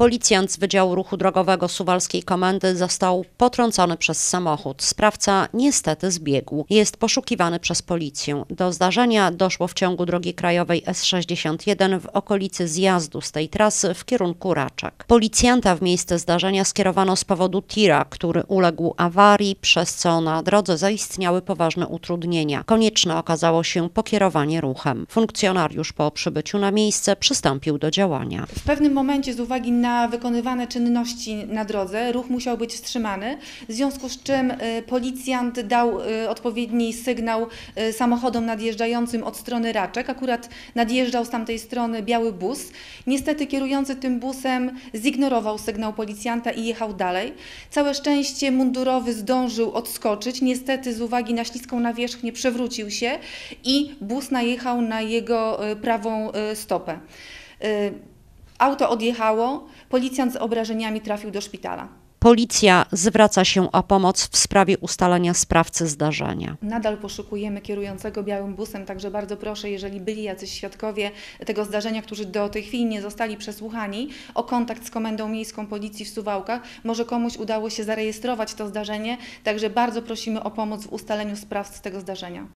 Policjant z Wydziału Ruchu Drogowego Suwalskiej Komendy został potrącony przez samochód. Sprawca niestety zbiegł. Jest poszukiwany przez policję. Do zdarzenia doszło w ciągu drogi krajowej S61 w okolicy zjazdu z tej trasy w kierunku Raczek. Policjanta w miejsce zdarzenia skierowano z powodu tira, który uległ awarii, przez co na drodze zaistniały poważne utrudnienia. Konieczne okazało się pokierowanie ruchem. Funkcjonariusz po przybyciu na miejsce przystąpił do działania. W pewnym momencie z uwagi na wykonywane czynności na drodze ruch musiał być wstrzymany, w związku z czym y, policjant dał y, odpowiedni sygnał y, samochodom nadjeżdżającym od strony Raczek. Akurat nadjeżdżał z tamtej strony biały bus. Niestety kierujący tym busem zignorował sygnał policjanta i jechał dalej. Całe szczęście mundurowy zdążył odskoczyć. Niestety z uwagi na śliską nawierzchnię przewrócił się i bus najechał na jego prawą stopę. Auto odjechało, policjant z obrażeniami trafił do szpitala. Policja zwraca się o pomoc w sprawie ustalenia sprawcy zdarzenia. Nadal poszukujemy kierującego białym busem, także bardzo proszę, jeżeli byli jacyś świadkowie tego zdarzenia, którzy do tej chwili nie zostali przesłuchani, o kontakt z Komendą Miejską Policji w Suwałkach. Może komuś udało się zarejestrować to zdarzenie, także bardzo prosimy o pomoc w ustaleniu sprawcy tego zdarzenia.